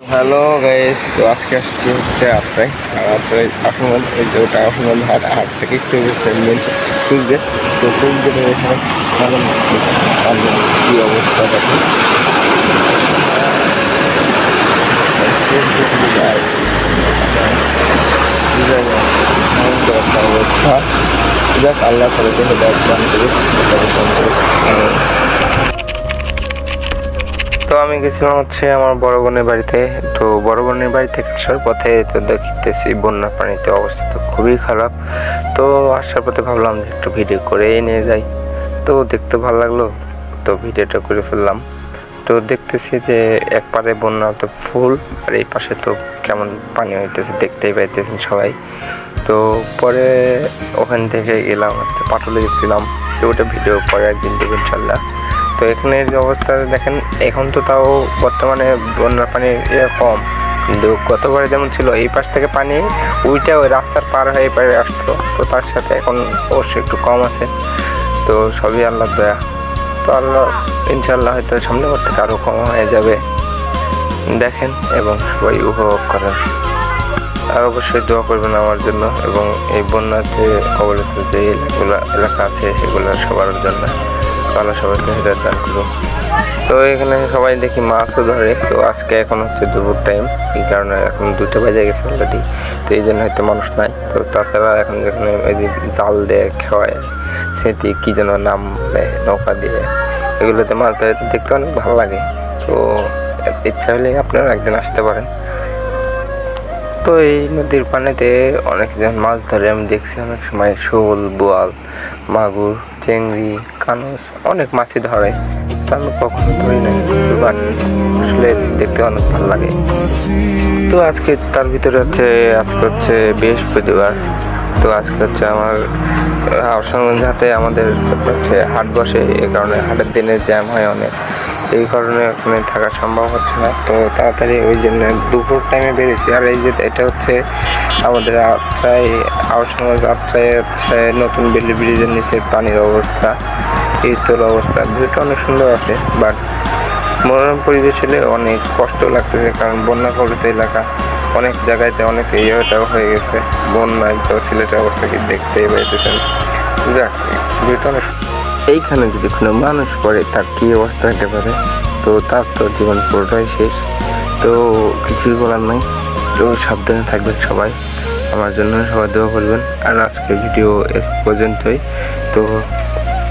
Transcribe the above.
Hello guys, তো আজকে আসছি হচ্ছে আটটায় আর আটটায় আসমন এই যে ওটা আসমন হাট হাট থেকে একটু মেন সূর্যে তো সূর্যের এখানে কী অবস্থা দেখুন অবস্থা? যাক আল্লাহ করে করুক তো আমি গেছিলাম হচ্ছে আমার বড় বোনের বাড়িতে। তো বড় বোনের বাড়ি থেকে আসার পথে তো দেখতেছি বন্যা পানিতে অবস্থা তো খুবই খারাপ। তো আসার পথে ভাবলাম যে একটু ভিডিও করেই নিয়ে যাই। তো দেখতে ভালো লাগল, তো ভিডিওটা করে ফেললাম। তো দেখতেছি যে এক পারে বন্যা তো ফুল, আর এই পাশে তো কেমন পানি হইতেছে দেখতেই পাইতেছেন সবাই। তো পরে ওখান থেকে গেলাম, হচ্ছে পাটলে গেছিলাম তো ওটা ভিডিও পরে একদিন দেবো ইনশাল্লাহ। তো এখানের যে অবস্থা, দেখেন, এখন তো তাও বর্তমানে বন্যার পানি কম। কিন্তু গতবারে যেমন ছিল, এই পাশ থেকে পানি উইটা ওই রাস্তার পার হয়ে পারে আসতো। তো তার সাথে এখন অবশ্যই একটু কম আছে। তো সবই আল্লাহ দয়া। তো আল্লাহ ইনশাল্লাহ হয়তো সামনে ওর থেকে আরও কম হয়ে যাবে। দেখেন, এবং সবাই উপভোগ করেন। আর অবশ্যই দোয়া করবেন আমার জন্য, এবং এই বন্যাতে কবলিত যে এলাকাগুলো এলাকা আছে, সেগুলো সবার জন্য। আল্লাহ সবাইকে হেদায়ত দান করুন তো এখানে সবাই দেখি মাছও ধরে। তো আজকে এখন হচ্ছে দুপুর টাইম এই কারণে এখন দুটো বাজে গেছে অলরেডি তো এই জন্য হয়তো মানুষ নাই। তো তাছাড়া এখন যেখানে এই যে জাল দিয়ে খাওয়ায়, সেটি কী যেন নাম বলে নৌকা দিয়ে। এগুলোতে মাছ ধরে দেখতে অনেক ভালো লাগে। তো ইচ্ছা হলে আপনারা একদিন আসতে পারেন। তো এই নদীর পানিতে অনেকজন মাছ ধরে। আমি দেখছি অনেক সময় শোল, বোয়াল, মাগুর, চেংড়ি কানস অনেক মাছই ধরে। তো আমি কখনো ধরি নাই বাট আসলে দেখতে অনেক ভালো লাগে। তো আজকে তার ভিতরে হচ্ছে, আজকে হচ্ছে বৃহস্পতিবার। তো আজকে হচ্ছে আমার আসামগঞ্জ হাটে আমাদের হচ্ছে হাট বসে এই কারণে হাটের দিনে জ্যাম হয় অনেক। এই কারণে ওখানে থাকা সম্ভব হচ্ছে না। তো তাড়াতাড়ি ওই জন্য দুপুর টাইমে বেরিয়েছি। আর এই যে এটা হচ্ছে আমাদের আটটায় আউসগঞ্জ আটটায় হচ্ছে নতুন বেলি ব্রিজের নিচে পানির অবস্থা। এই তোর অবস্থা। ভিউটা অনেক সুন্দর আছে বাট মনোরম পরিবেশ হলে অনেক কষ্ট লাগতেছে, কারণ বন্যা কবলিত এলাকা অনেক জায়গাতে অনেক ইয়েটাও হয়ে গেছে। বন্যায় তো সিলেটের অবস্থা কি দেখতেই পাইতেছেন। যাক, ভিউটা অনেক এইখানে যদি কোনো মানুষ পড়ে, তার কী অবস্থা হতে পারে? তো তার তো জীবন পুরোটাই শেষ। তো কিছুই বলার নাই। তো সাবধানে থাকবেন সবাই। আমার জন্য সবাই দোয়া করবেন। আর আজকের ভিডিও পর্যন্তই। তো